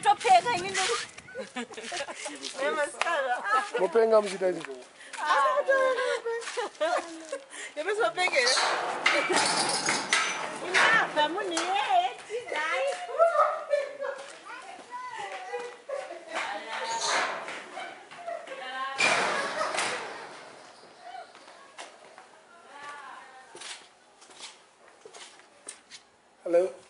ndatopfeka ini mopenga muchiita ii yemesopenge inabva munhu yeti dai Hello.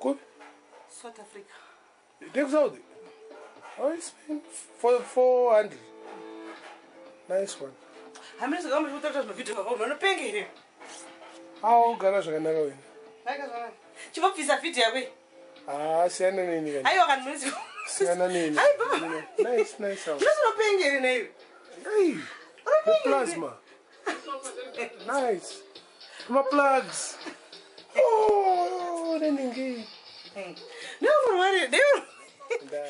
kuphi south africa you take saudi oh it's been for four hundred nice one hamina zvakamba zvotatha zvino video zvakaona oh, no penge here hawo gara zvakanaka wena naka zvakanaka chivobvisa video yakwe ah siyana nini kani aiwa kani munzi siyana nini ai baba nice nice house zvino penge here nayo ei the plasma nice my plugs oh then oh, oh, engage No, no, no. They do.